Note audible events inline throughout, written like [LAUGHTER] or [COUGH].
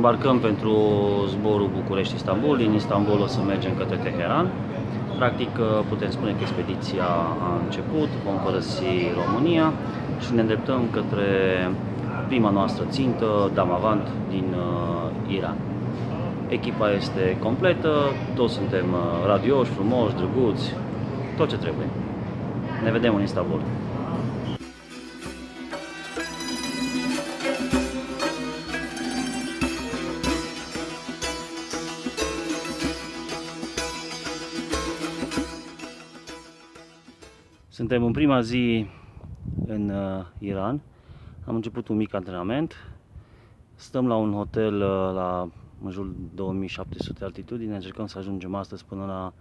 Ne îmbarcăm pentru zborul București-Istanbul. Din Istanbul o să mergem către Teheran. Practic putem spune că expediția a început, vom părăsi România și ne îndreptăm către prima noastră țintă, Damavand, din uh, Iran. Echipa este completă, toți suntem uh, radioși, frumoși, drăguți, tot ce trebuie. Ne vedem în Istanbul. Suntem în prima zi în uh, Iran. Am început un mic antrenament. Stăm la un hotel uh, la în jurul 2700 altitudine. Încercăm să ajungem astăzi până la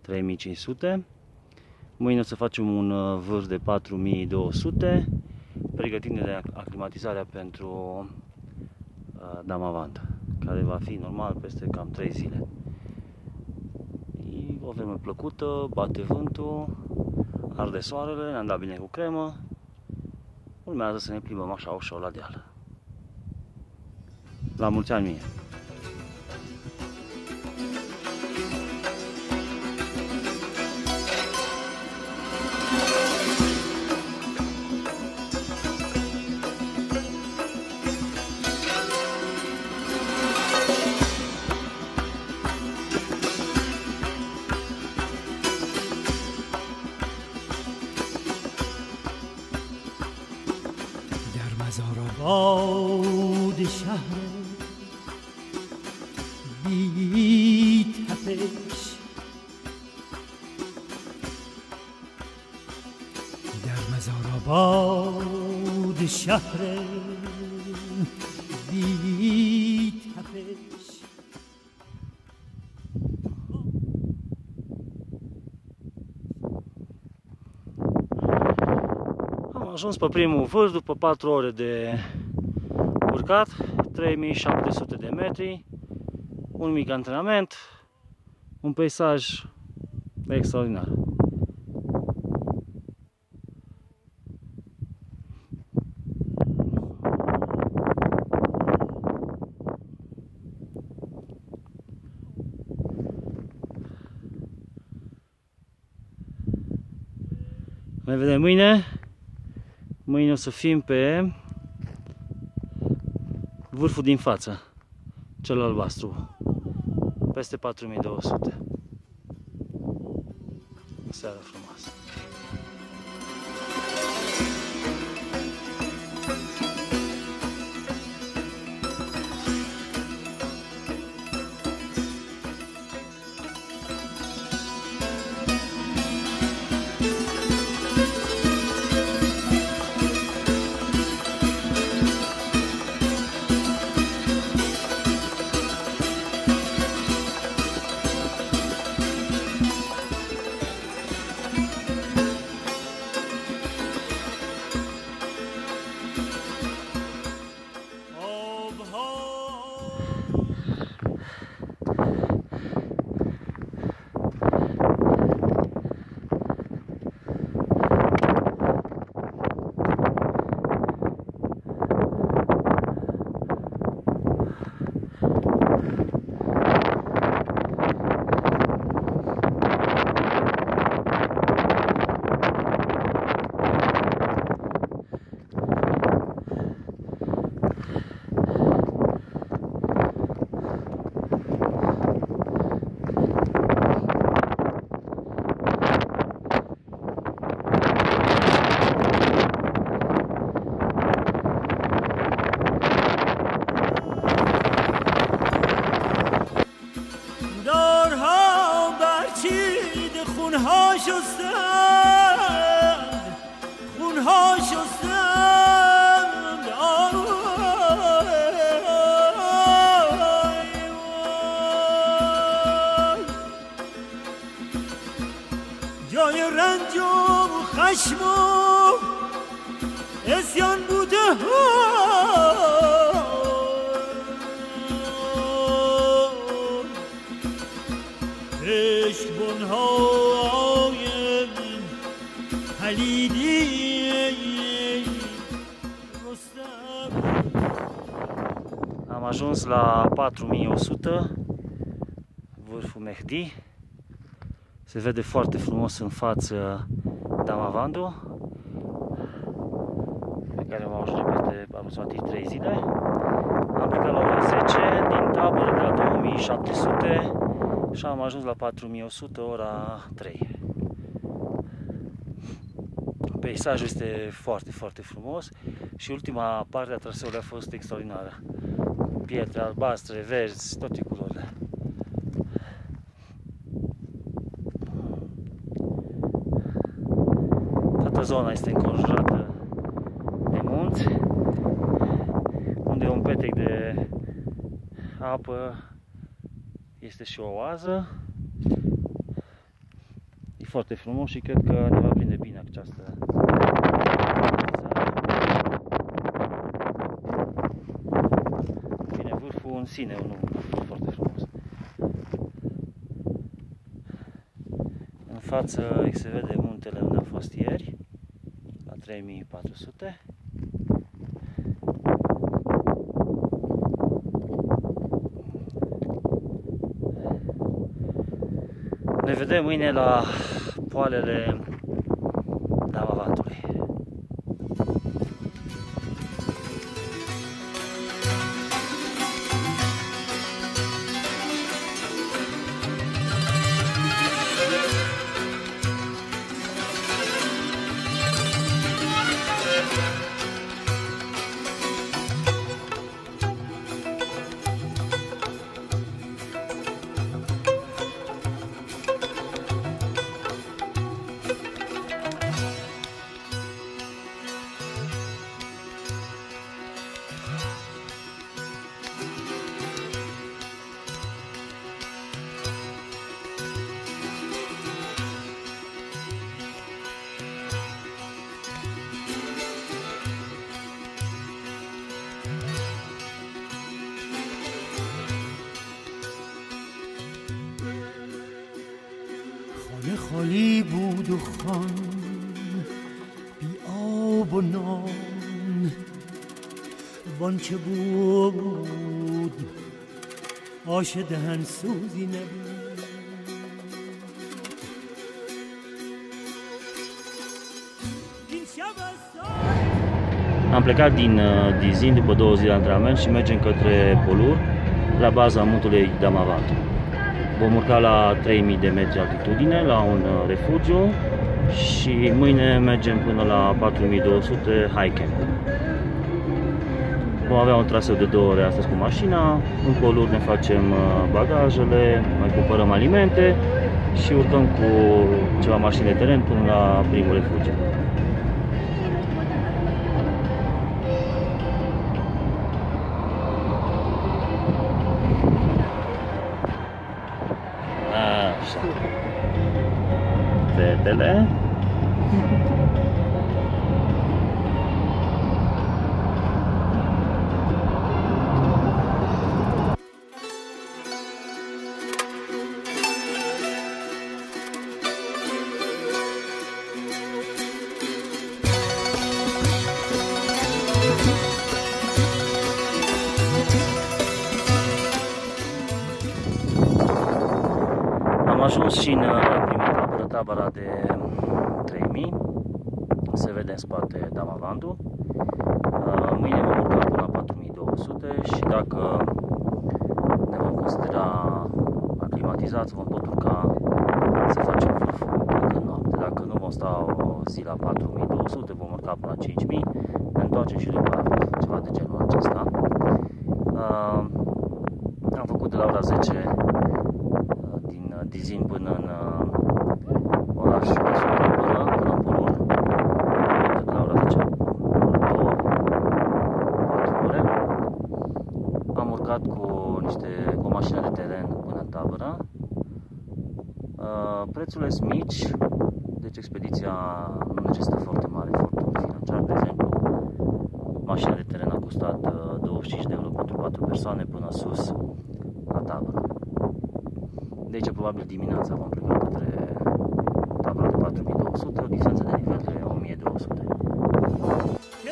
3500. Mâine o să facem un uh, vârf de 4200, pregătind de aclimatizarea pentru uh, Damavand, care va fi normal peste cam 3 zile. E o vreme plăcută, bate vântul, arde soarele, ne-am dat bine cu cremă. Urmează să ne plimbăm așa ușor la deal. La mulți ani mie! شهر بی تپش Am ajuns pe primul vârf după 4 ore de urcat, 3700 de metri, un mic antrenament, un peisaj extraordinar. Vedem mâine. Mâine o să fim pe vârful din față, cel albastru, peste 4200. Seara frumoasă! should la 4100, vârful Mehdi. Se vede foarte frumos în față Damavandu, pe care vom ajunge peste aproximativ 3 zile. Am plecat la ora 10 din tabără de la 2700 și am ajuns la 4100 ora 3. Peisajul este foarte, foarte frumos și ultima parte a traseului a fost extraordinară. Pietre albastre, verzi, toate culorile. Toată zona este înconjurată de munți, unde un petec de apă este și o oază. E foarte frumos și cred că ne va prinde bine această Bine, vârful în sine unul foarte frumos. În față se vede muntele unde am fost ieri, la 3400. Ne vedem mâine la poalele خالی بود و خان بی آب و نان وانچه بود آش دهن سوزی نبود این شب از سال Am plecat din uh, Dizin după două zile de antrenament și mergem către Polur, la baza muntului Damavantu. Vom urca la 3000 de metri altitudine, la un uh, refugiu și mâine mergem până la 4200 high camp. Vom avea un traseu de două ore astăzi cu mașina, în Polur ne facem uh, bagajele, mai cumpărăm alimente și urcăm cu ceva mașini de teren până la primul refugiu. Am ajuns și în uh, prima tabără, tabăra de 3000. Se vede în spate Damavandu. Uh, Mâine vom urca până la 4200 și dacă ne vom considera aclimatizați, vom tot urca să facem vârful încă noapte. Dacă nu vom sta o zi la 4200, vom urca până la 5000, ne întoarcem și după ceva de genul Suprafața de teren a costat uh, 25 de euro pentru 4 persoane până sus, la tabără. De aici probabil dimineața vom pleca către tabăra de 4200, distanța de nivel de 1200. Ne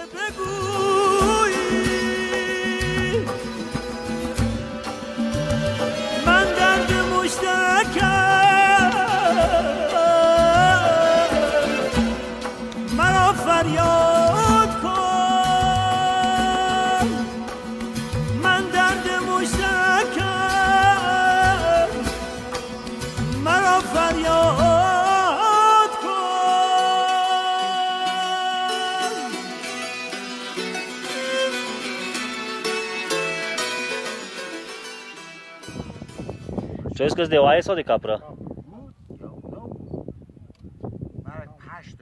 Mario Ce ai scăs de oaie sau de capră? Nu, eu nu. Mare pași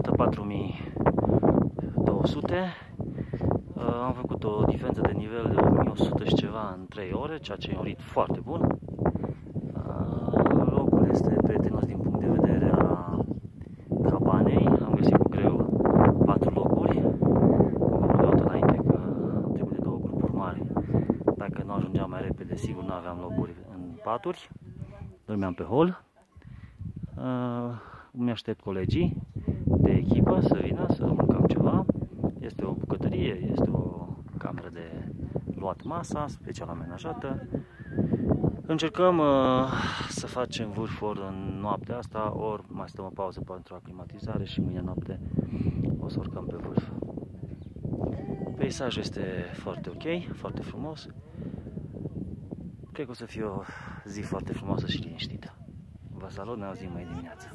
tabăra avasată, 4200. Uh, Am făcut o diferență de nivel de 1100 și ceva în 3 ore, ceea ce e un ritm foarte bun. Uh, Locul este prietenos din punct de vedere a cabanei. Am găsit cu greu 4 locuri. Am luat înainte că trebuie de două grupuri mari. Dacă nu ajungeam mai repede, sigur nu aveam locuri în paturi. Dormeam pe hol. Uh, îmi aștept colegii de echipă să vină să mâncăm ceva. Este o bucătărie, este o cameră de luat masa, special amenajată. Încercăm uh, să facem vârf ori în noaptea asta, ori mai stăm o pauză pentru aclimatizare și mâine noapte o să urcăm pe vârf. Peisajul este foarte ok, foarte frumos. Cred că o să fie o zi foarte frumoasă și liniștită. Vă salut, ne auzim mai dimineață.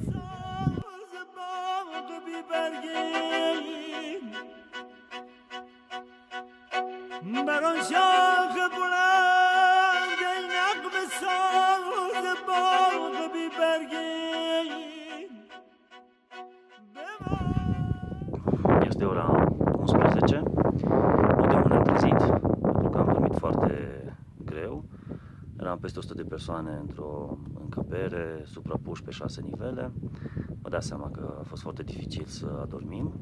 باغ بیبرگین بر آن شاخ بلند ای نغمه ساز باغ بیبرگین بمان Este ora 11. Nu de mult ne-am trezit, pentru că am dormit foarte greu. Eram peste 100 de persoane într-o încăpere, suprapuși pe 6 nivele. Vă dați seama că a fost foarte dificil să adormim.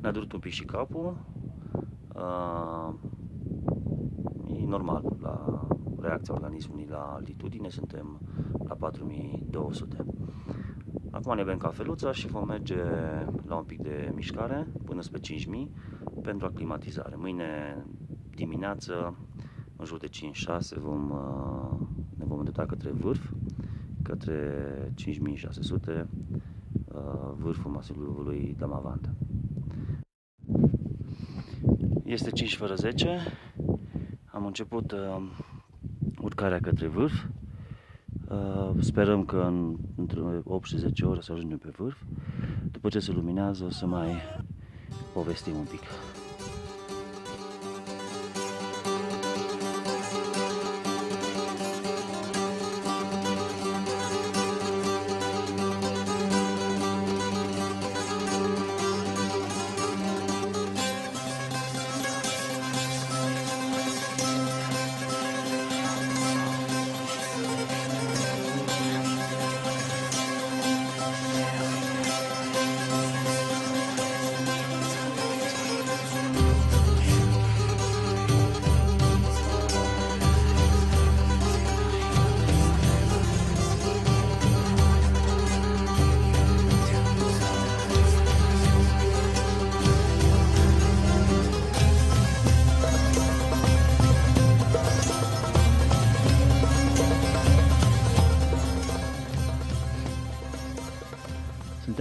Ne-a durut un pic și capul. Uh, e normal, la reacția organismului la altitudine suntem la 4200. Acum ne bem cafeluța și vom merge la un pic de mișcare până spre 5000 pentru aclimatizare. Mâine dimineață, în jur de 5-6, vom, uh, ne vom îndrepta către vârf, către 5600, uh, vârful masivului Damavanda. Este 5 fără 10. Am început uh, urcarea către vârf. Uh, sperăm că în, între 8 și 10 ore să ajungem pe vârf. După ce se luminează o să mai povestim un pic.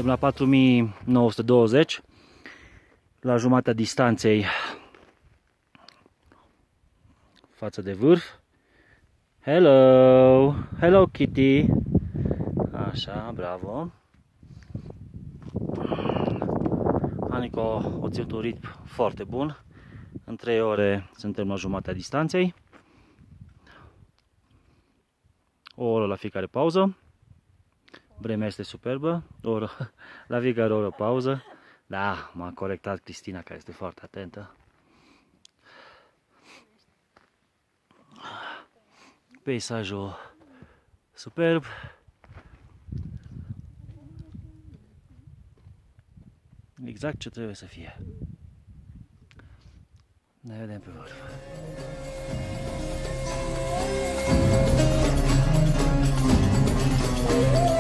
La 4920, la jumatea distanței față de vârf. Hello! Hello, Kitty! Așa, bravo! Anico o ținut un ritm foarte bun. În 3 ore suntem la jumatea distanței. o oră la fiecare pauză. Vremea este superbă, o oră, [LAUGHS] la fiecare oră pauză. Da, m-a corectat Cristina, care este foarte atentă. Peisajul superb. Exact ce trebuie să fie. Ne vedem pe vârf. Am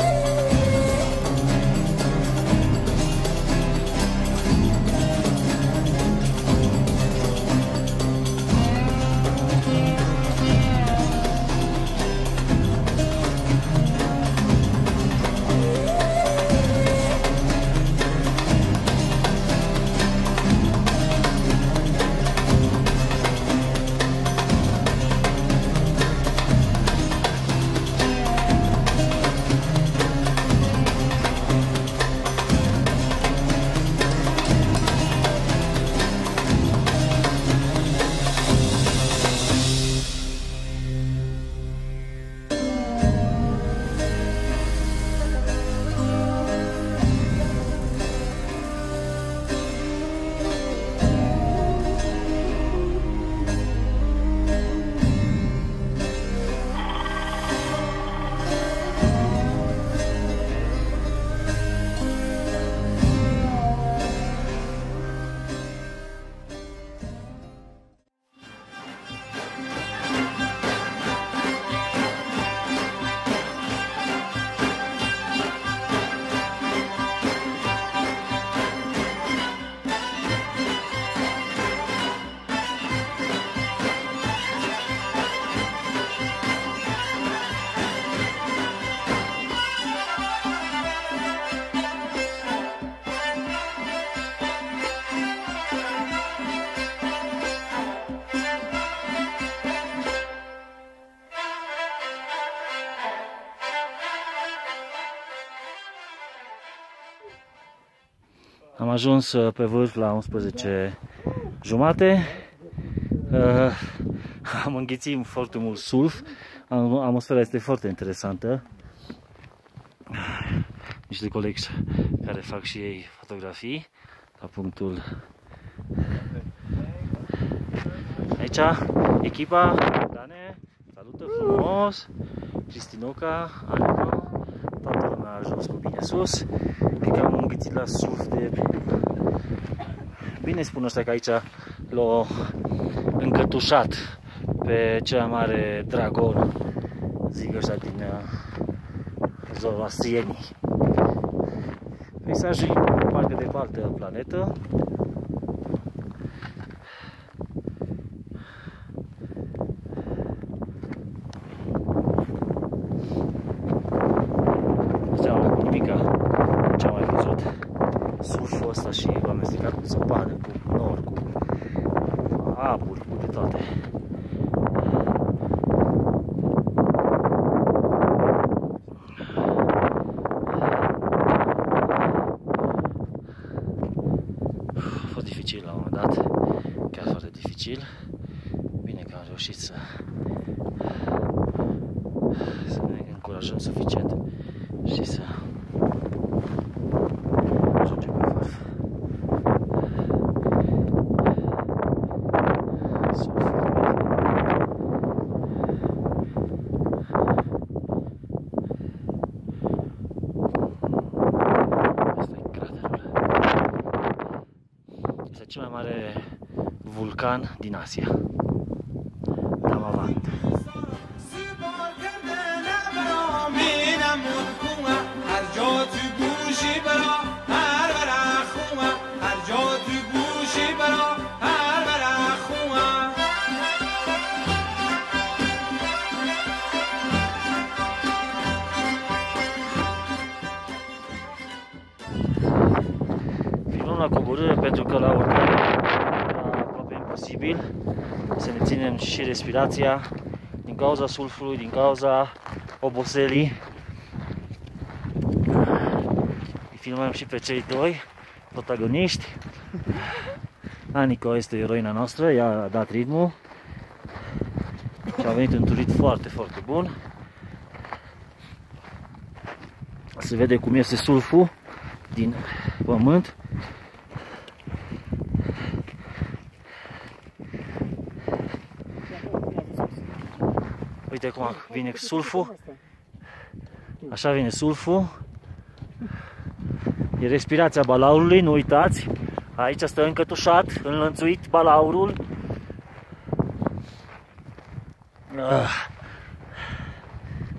ajuns uh, pe vârf la 11 jumate. Uh, [LAUGHS] am înghițit foarte mult sulf. Atmosfera este foarte interesantă. Niște colegi care fac și ei fotografii la punctul Aici echipa Dane salută frumos Cristinoca, Anico toată lumea a ajuns cu bine sus. Cred că am înghițit la sus de Bine spun ăsta că aici l-au încătușat pe cea mare dragon zic ăștia din uh, zoroastrienii Peisajul parcă de pe altă planetă Asia. Damavand. هر جا تو گوشی برا هر برا خوما هر جا تو گوشی برا هر برا خوما Filmăm la coborâre pentru că la aproape imposibil să ne ținem și respirația din cauza sulfului, din cauza oboselii. Îi filmăm și pe cei doi protagoniști. [LAUGHS] Anico este eroina noastră, ea a dat ritmul și a venit un turit foarte, foarte bun. Se vede cum iese sulful din pământ. Uite cum vine sulful. Așa vine sulful. E respirația balaurului, nu uitați. Aici stă încătușat, înlănțuit balaurul. Ah.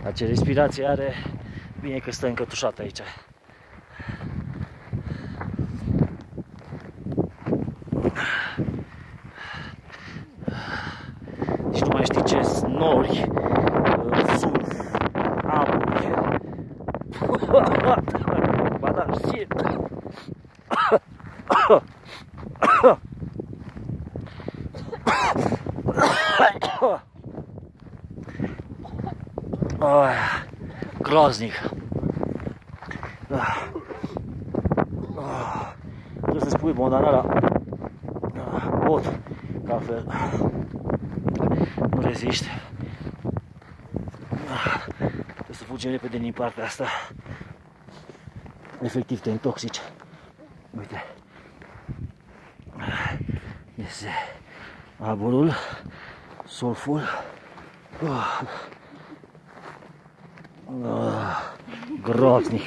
Dar ce respirație are, bine că stă încătușat aici. Și nu mai știi ce snori, uh, sulf, aburi. Ba da, shit. Oh, groaznic. Ah. Ah. Trebuie să spui bondanara ah, pot, că altfel nu reziști. Ah. Trebuie să fugim repede din partea asta. Efectiv te intoxici. Uite. Este aburul, sulful. Uh. Uh. Groaznic.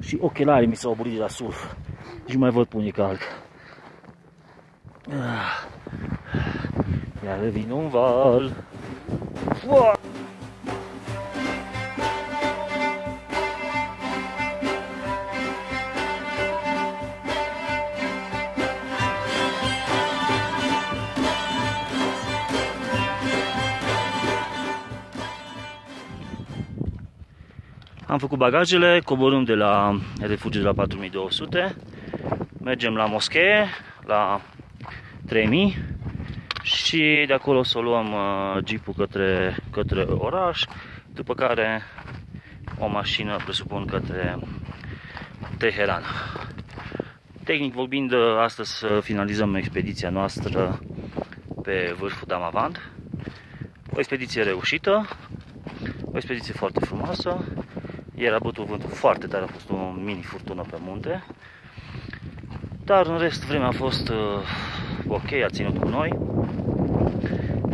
Și ochelarii mi s-au oburit de la sulf. Și mai văd pune calc. Iar vin un val. Wow! Am făcut bagajele, coborâm de la refugiu de la 4200, mergem la moschee, la 3000 și de acolo să o luăm uh, jeepul către, către oraș, după care o mașină, presupun, către Teheran. Tehnic vorbind, astăzi finalizăm expediția noastră pe vârful Damavand. O expediție reușită, o expediție foarte frumoasă. Ieri a bătut vântul foarte tare, a fost o mini furtună pe munte. Dar în rest vremea a fost uh, ok, a ținut cu noi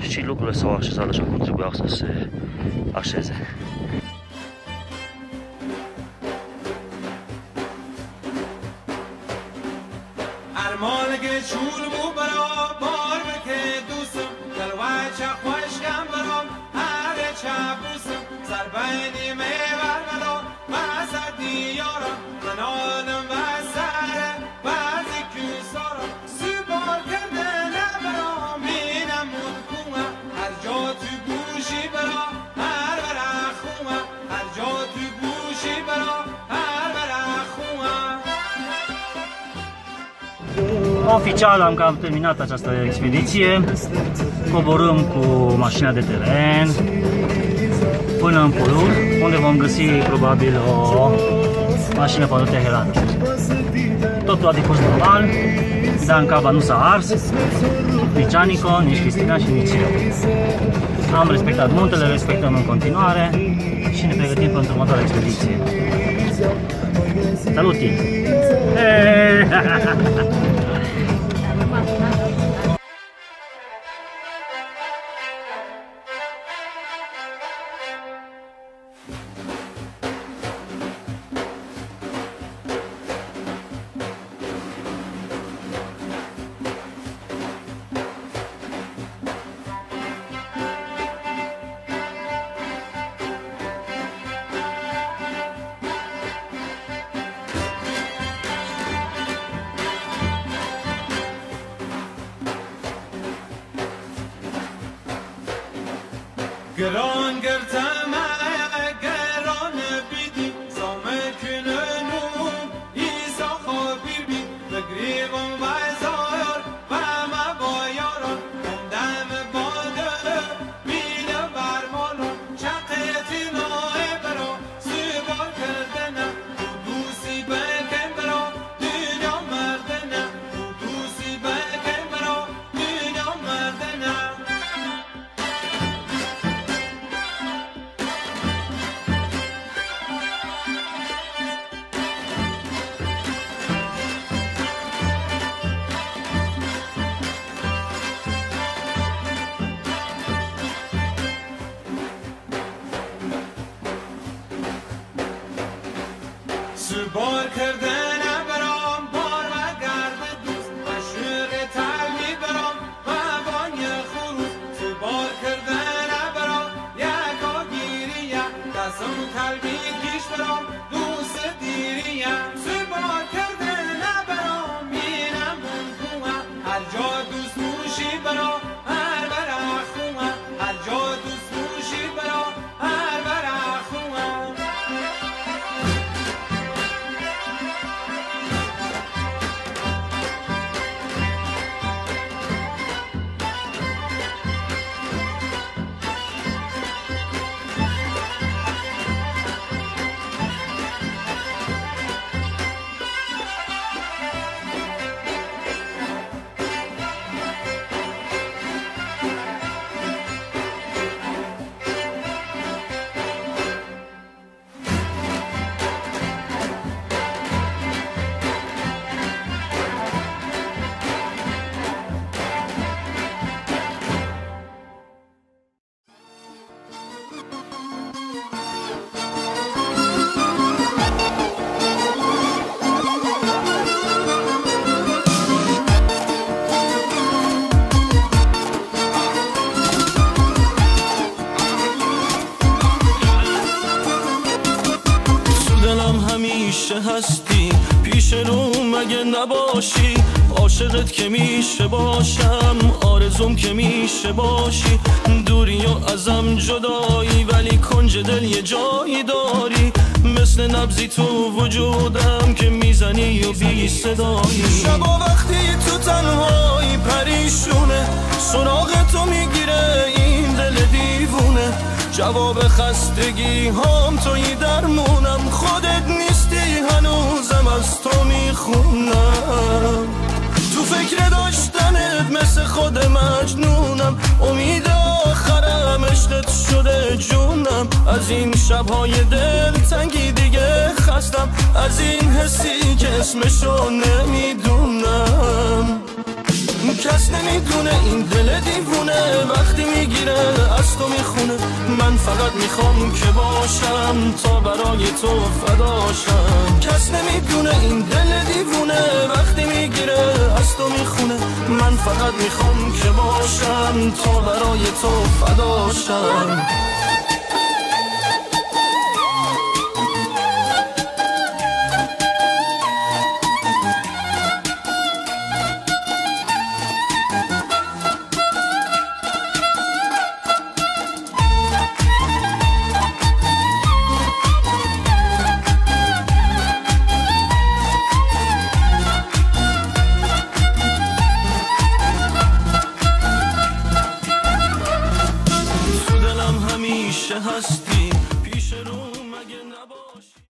și lucrurile s-au așezat așa cum trebuiau să se așeze. سر بینی می برملا مزدی یارم Oficial am cam terminat această expediție. Coborâm cu mașina de teren până în Pulur, unde vom găsi probabil o mașină pentru Teheran. Totul a decurs normal, Dan Caba nu s-a ars, nici Anico, nici Cristina și nici eu. Am respectat muntele, respectăm în continuare și ne pregătim pentru următoarea expediție. Salut! Hey! [LAUGHS] گران گرتم همیشه هستی؟ پیش رو مگه نباشی؟ عاشقت که میشه باشم آرزوم که میشه باشی. دوری و ازم جدایی ولی کنج دل یه جایی داری. مثل نبزی تو وجودم که می‌زنی و بی صدایی. شبا وقتی تو تنهایی پریشونه سراغ تو می‌گیره این دل دیوونه. جواب خستگی هم توی درمونم خودت نیستی هنوزم از تو می‌خونم. تو فکر داشتنت مثل خود مجنونم. امید آخرم عشقت شده جونم. از این شبهای دل تنگی دیگه خستم. از این حسی که اسمشو نمی‌دونم. کس نمی‌دونه این دل دیوونه. وقتی می‌گیره از تو می‌خونه. من فقط می‌خوام که باشم تا برای تو فداشم کس نمی‌دونه این دل دیوونه. وقتی می‌گیره از تو می‌خونه. من فقط می‌خوام که باشم تا برای تو فداشم